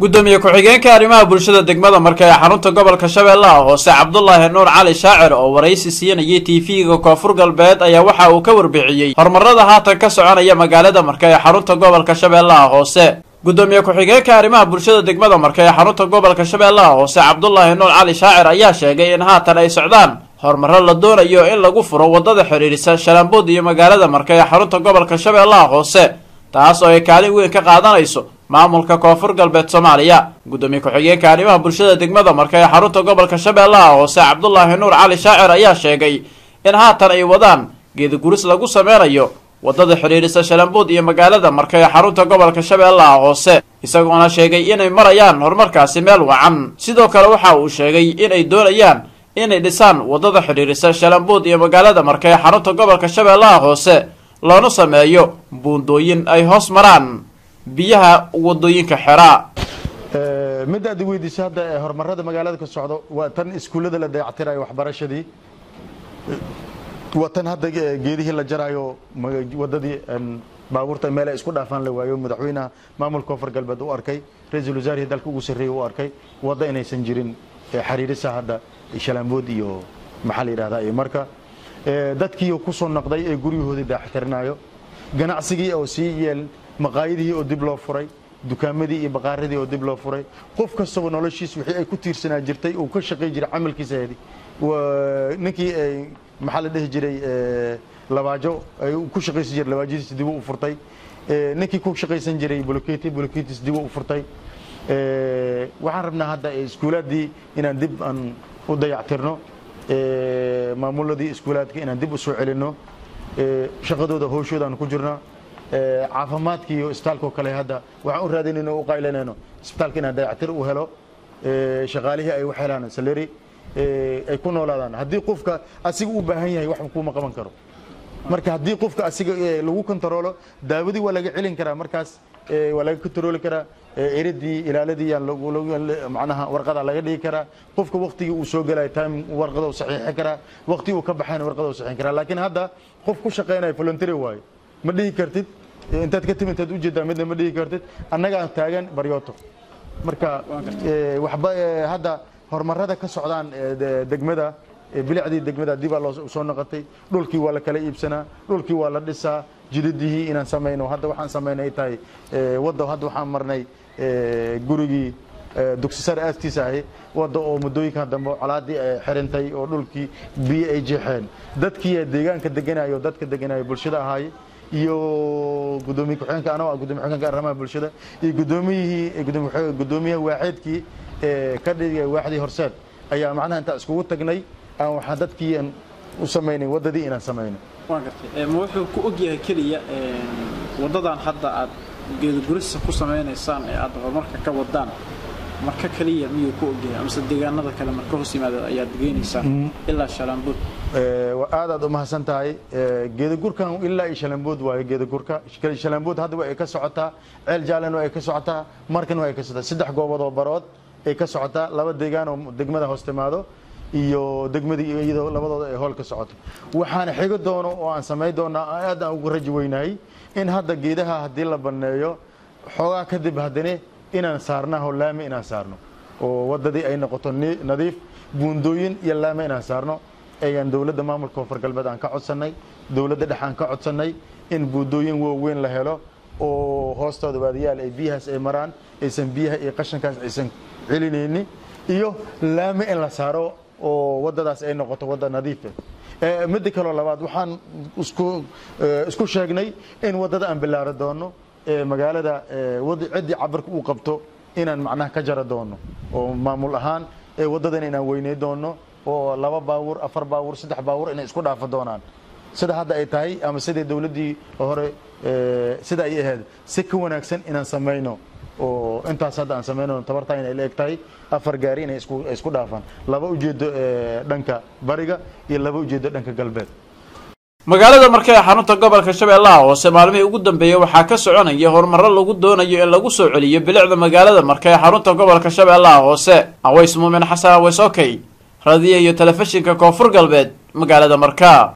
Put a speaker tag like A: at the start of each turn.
A: gudoomiye ku-xigeenka arrimaha bulshada degmada marka ee xarunta gobolka shabeellaha hoose cabdulaahi nuur cali shaacir oo waraysi siinayay tv-ga koonfur galbeed ayaa waxa uu ka warbixiyey. Horumarada haatan ka soconaya magaalada marka ee xarunta gobolka shabeellaha hoose. Gudoomiye ku-xigeenka arrimaha bulshada degmada marka ee xarunta gobolka shabeellaha hoose cabdulaahi nuur cali shaacir ayaa sheegay in haatan ay socdaan. Horumaro la doonayo in lagu furo waddada xidhiidhisa shalaambood iyo magaalada marka ee xarunta gobolka shabeellaha hoose taas oo ay kaalin weyn ka qaadanayso maamulka koonfur galbeed soomaaliya. Gudoomiye ku-xigeenka arrimaha bulshada degmada marka ee xarunta gobolka shabeellaha hoose cabdulaahi nuur cali shaacir ayaa sheegay in haatan ay wadaan geedaguris lagu sameynayo waddada xidhiidhisa shalambood iyo magaalada marka ee xarunta gobolka shabeellaha hoose. Isagoona sheegay inay marayaan horumarkaasi meel wacan. Sidoo kale waxa uu sheegay inay doonayaan inay dhisaan waddada xidhiidhisa shalambood iyo magaalada marka ee xarunta gobolka shabeellaha hoose loona sameeyo buundooyin ay hoos maraan biyaha waddooyinka xeraa
B: midda aad weydiisa hadda horumarada magaalada ka socdo waa tan iskuullada la dayactirayo waxbarashadii. Waa tan hadda geedihii la jaraayo wadadii baabuurta meel ay isku dhaafaan la waayo madaxweynaha maamulka koonfur galbeed u arkay ra'iisul wasaarihii dalka ugu sarreeyey u arkay wadda inaysan jirin xariirisa hadda shalaambood iyo maxaa la yidhahdaa iyo marka dadkii ku soo noqday ee guryahoodii daaxtirinayo ganacsigii oo sii yeel maqaayadihii oo dib loo furay dukaamadii iyo baqaaradii oo dib loo furay qof kastaba noloshiis wixii ay ku tiirsanaa jirtay uu ka shaqay jiray camalkiisa hedi. Ninkii maxaa la dhihi jiray labaajo ay ku shaqaysan jiray labaajadiis dib u furtay. Ninkii ku shaqaysan jiray boloketi boloketis dib u furtay. Waxaan rabnaa hadda iskuulaadii inaan dib aan u dayactirno. Maamuladii iskuulaadka inaan dib u soo celinno. Shaqadooda howshooda aan ku jirnaa caafimaadka iyo isbitaalka oo kale hadda waxaan u raadinayno u qaylanayno isbitaalka inaan dayactir u helo shaqaalihii ay wax helaan saleri ay ku noolaadaan. Haddii qofka asiga u baahan yahay waxba kuuma qaban karo. Marka haddii qofka asiga lagu kontaroolo daawadii waa laga celin karaa markaas waa laga kontarooli karaa eradii ilaaladii manaha warqada laga dhigi karaa. Qofka waktigii uu soo gelay time warqada saxiixi karaa wakti uu ka baxayna warqada u saxiixin karaa. Laakiin hadda qof ku shaqaynaya voluntary waayo ma dhihi kartid? Intaad ka timi intaad u jeedaa midna ma dhihi kartid? Annagaan taagan baryooto marka waxba hadda horumarada ka socdaan degmada bilicdii degmada dibaa loo soo noqotay. Dhulkii waa la kala iibsanaa dhulkii waa la dhisaa. Jidadihii inaan samayno hadda waxaan samaynay tahay wadda hadda waxaan marnay gurigii dugsi sare aaskiisa ahi. Wadda oo muddooyinkan dambe colaadii ay xirintay oo dhulkii biyo ay jeexeen dadkii deegaanka deganayo dadka deganayo bulshada ahaaye iyo gudoomiye ku-xigeenka anoo ah gudoomiye ku-xigeenka arrimaha bulshada iyo gudoomiyihii gudoomiyaha waaxeedkii ka dhigay waaxdii horseed. Ayaa macnaha intaa iskugu tagnay aan waxaan dadkii aan u samaynay waddadii inaan samayno
A: waa gartay. Ma wuxuu ku ogyahay keliya waddadan hadda aad geedagurisa ku samaynaysaan ee aad horumarka ka wadaan marka keliya miyuu ku ogyahay amase deegaanada kale marka hoos yimaada ayaad geynaysaan ilaa shalaambood
B: aad aad u mahadsan tahay geedagurkan ilaa iyo shalambood waayo geedagurka shalambood hadda waa ay ka socotaa ceel jaalan waa ay ka socotaa markan waa ay ka socotaa. Saddex goobood oo barood ay ka socotaa. Laba deegaan oo degmada hoos timaado iyo degmadii iyadoo labadooda ay hool ka socoto. Waxaana xigo doono oo aan samayn doonaa aad aan ugu raji weynahay in hadda geedaha haddii la banneeyo xoogaa kadib haddana inaan saarnaho laame inaan saarno. Oo waddadii ay noqoto nadiif buundooyin iyo laame inaan saarno. Ayaan dowladda maamulka koonfur galbeed aan ka codsannay dowladda dhex aan ka codsannay in buundooyin waaweyn la helo oo hoostooda waadayaal ay biyahaas ay maraan aysan biyaha iyo qashankaas aysan celinayni iyo laame in la saaro oo waddadaas ay noqoto wadda nadiife midda kaloo labaad waxaan isku isku sheegnay in waddada aan bilaari doono magaalada ciddii cabarka uu qabto inaan macnaha ka jara doono oo maamul ahaan waddadan inaan weynay doono oo laba baawur afar baawur saddex baawur inay isku dhaafo doonaan. Sida hadda ay tahay ama sidai dowladdii hore sida ay ahayd si ka wanaagsan inaan samayno oo intaas hadda aan samayno tabartaa inay la eg tahay afar gaari inay isku dhaafaan. Laba ujeedo dhanka bariga iyo laba ujeedo dhanka galbeed
A: magaalada marka ee xarunta gobolka shabeellaha hoose maalmihii ugu dambeeyey waxaa ka soconaya horumaro lagu doonayo in lagu soo celiyo bilicda magaalada marka ee xarunta gobolka shabeellaha hoose aways muumin xasan aways okey radiya iyo telefishinka koonfur galbeed magaalada marka